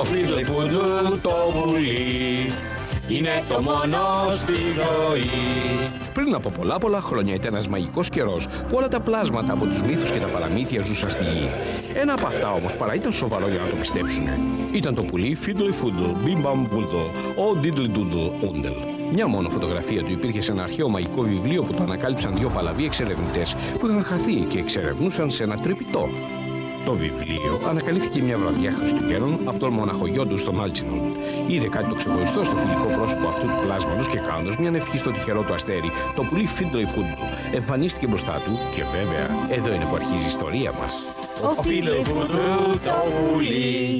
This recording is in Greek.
Ο Φίντλι Φούντλ το πουλί είναι το μόνο στη ζωή. Πριν από πολλά πολλά χρόνια ήταν ένας μαγικός καιρός που όλα τα πλάσματα από τους μύθους και τα παραμύθια ζούσαν στη γη. Ένα από αυτά όμως παρά ήταν σοβαρό για να το πιστέψουν. Ήταν το πουλί Fiddly Foodle, Bim Bam Boodle, ο Diddly Doodle Undel. Μια μόνο φωτογραφία του υπήρχε σε ένα αρχαίο μαγικό βιβλίο που το ανακάλυψαν δύο παλαβοί εξερευνητές που είχαν χαθεί και εξερευνούσαν σε ένα τρυπητό. Το βιβλίο ανακαλύφθηκε μια βραδιά Χριστουγέννων από τον μοναχογιό του στον Άλτσινον. Είδε κάτι το ξεχωριστό στο φιλικό πρόσωπο αυτού του πλάσματος και κάνοντας μια ευχή στο τυχερό του αστέρι, το πουλί Φίντλεϊ Φούντλ εμφανίστηκε μπροστά του και βέβαια εδώ είναι που αρχίζει η ιστορία μας. Ο Φίντλι Φούντλ το πουλί